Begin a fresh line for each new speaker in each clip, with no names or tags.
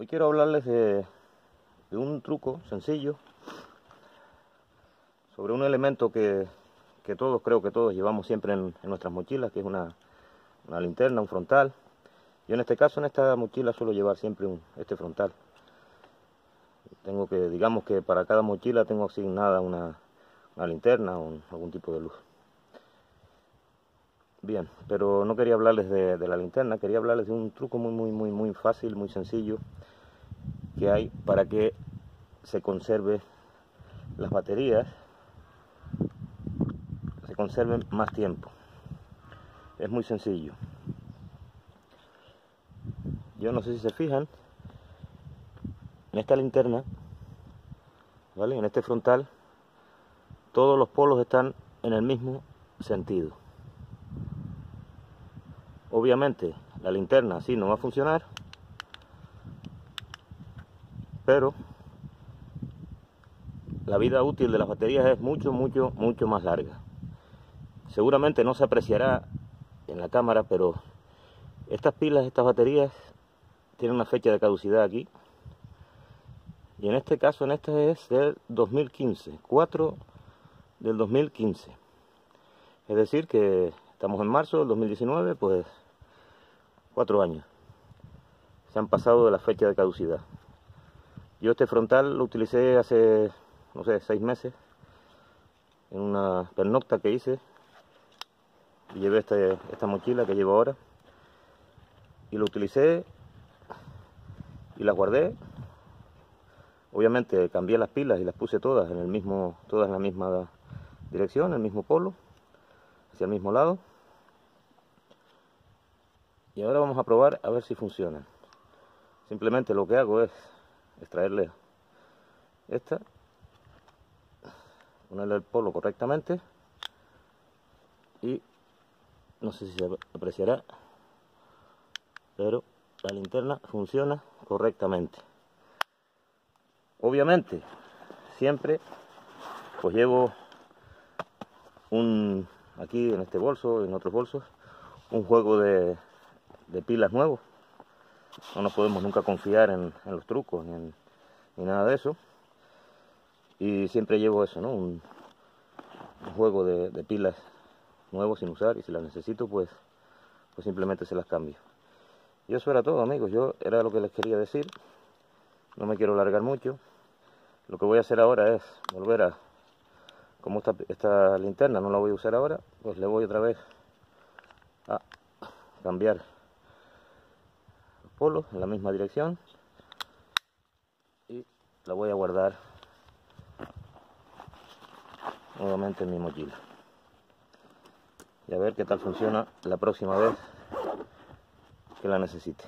Hoy quiero hablarles de, un truco sencillo sobre un elemento que, todos, creo que todos llevamos siempre en, nuestras mochilas, que es una, linterna, un frontal. Yo en este caso, en esta mochila suelo llevar siempre este frontal. Tengo que, digamos que para cada mochila tengo asignada una, linterna o algún tipo de luz. Bien, pero no quería hablarles de, la linterna, quería hablarles de un truco muy, muy, muy, muy fácil, muy sencillo que hay para que se conserve las baterías, se conserven más tiempo. Es muy sencillo. Yo no sé si se fijan, en esta linterna, ¿vale? En este frontal, todos los polos están en el mismo sentido. Obviamente la linterna así no va a funcionar, pero la vida útil de las baterías es mucho, mucho, mucho más larga. Seguramente no se apreciará en la cámara, pero estas pilas, estas baterías, tienen una fecha de caducidad aquí. Y en este caso, en este es del 2015, 4 del 2015. Es decir, que estamos en marzo del 2019, pues cuatro años. Se han pasado de la fecha de caducidad. Yo este frontal lo utilicé hace, no sé, seis meses, en una pernocta que hice. Y llevé este, esta mochila que llevo ahora. Y lo utilicé y la guardé. Obviamente cambié las pilas y las puse todas en el mismo, todas en la misma dirección, el mismo polo, hacia el mismo lado. Y ahora vamos a probar a ver si funciona. Simplemente lo que hago es extraerle esta, ponerle el polo correctamente y no sé si se apreciará, pero la linterna funciona correctamente. Obviamente, siempre pues llevo un aquí en este bolso, en otros bolsos, un juego de de pilas nuevos. No nos podemos nunca confiar en, los trucos ni, nada de eso. Y siempre llevo eso, ¿no? Un, juego de, pilas nuevos sin usar y si las necesito pues, pues simplemente se las cambio. Y eso era todo amigos, yo era lo que les quería decir. No me quiero alargar mucho. Lo que voy a hacer ahora es volver a, como esta, esta linterna no la voy a usar ahora, pues le voy otra vez a cambiar en la misma dirección. Y la voy a guardar nuevamente en mi mochila. Y a ver qué tal funciona la próxima vez que la necesite.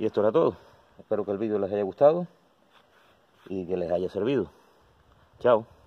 Y esto era todo. Espero que el vídeo les haya gustado y que les haya servido. Chao